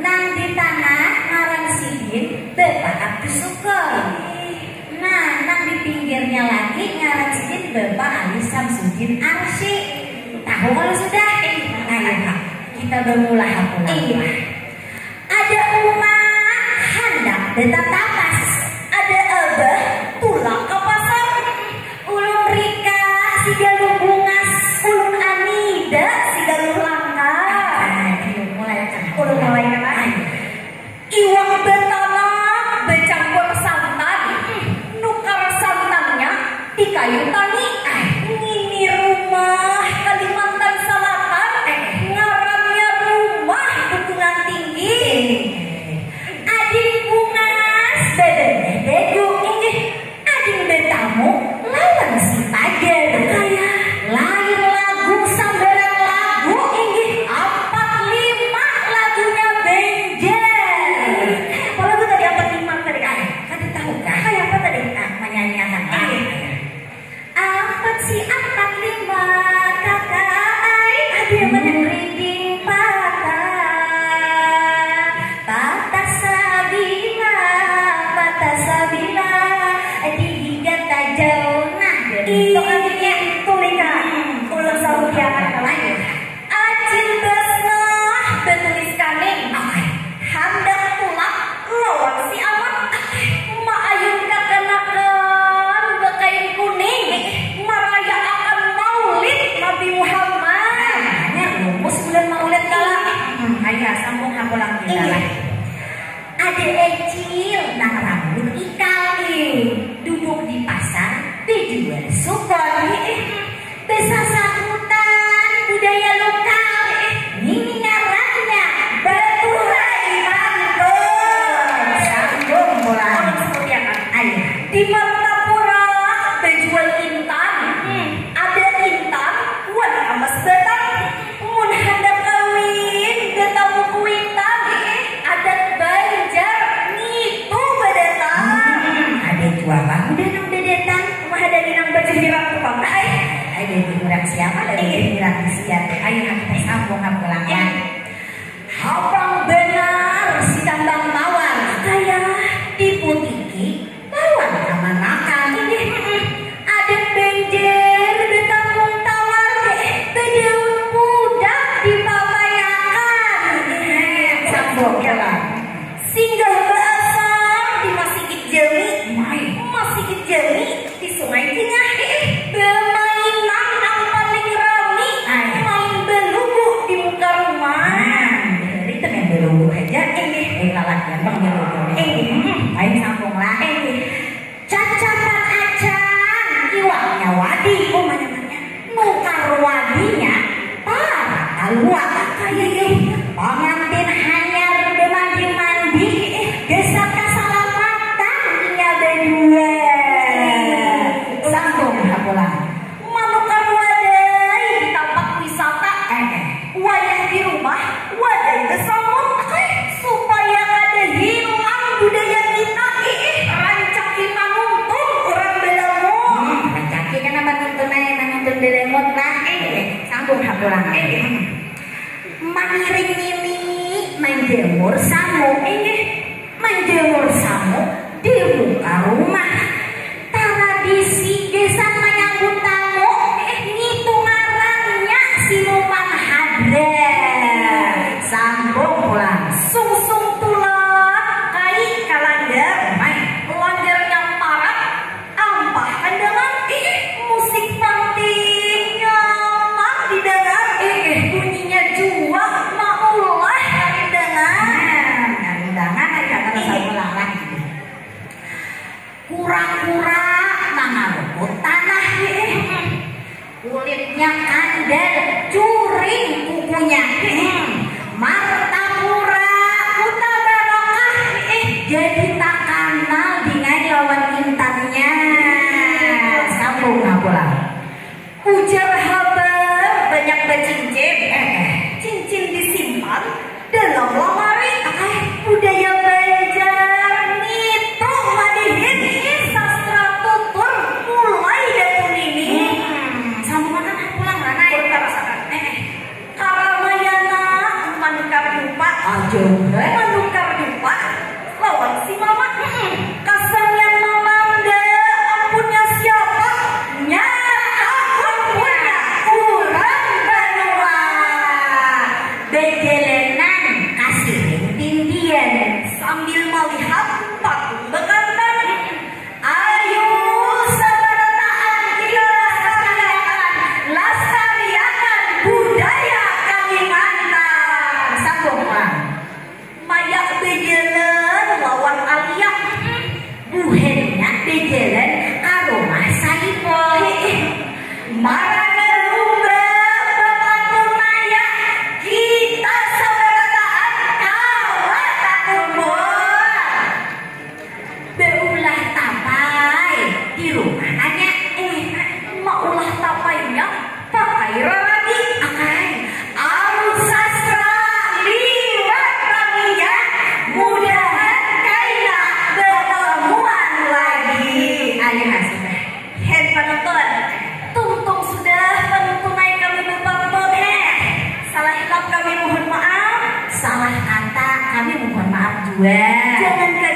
Nah di tanah ngaran sidin bapak abdi. Nah nang di pinggirnya lagi ngarang sidin bapak Ali Samsudin arsi Tahu kalau sudah? Eh, nah ya, kak, kita bermula hapulah. Iya. Ada umat hendak tetap sembilan maulid kala hmm, kala ayah sambung aku lang kita ada ecil nang rambut ikal duduk di pasar di jual sukar di sasa Singgah basah di masjid Jami, masjid Jami di Sungai Cinyahe, bermainan yang paling rame, main belugu di muka rumah. Jadi yang belugu aja, ini eh, lalaknya bang ya, belugu, ya. ini hmm, main sambung lah, ini. Cacapan aja, iwaknya wadi, oh mana muka wadinya, parah, luar kayak ini, pangan orang eh sambung hap dolan eh mangiring ini menjemur samu. Eh menjemur samu di muka rumah. burra. gue. Jangan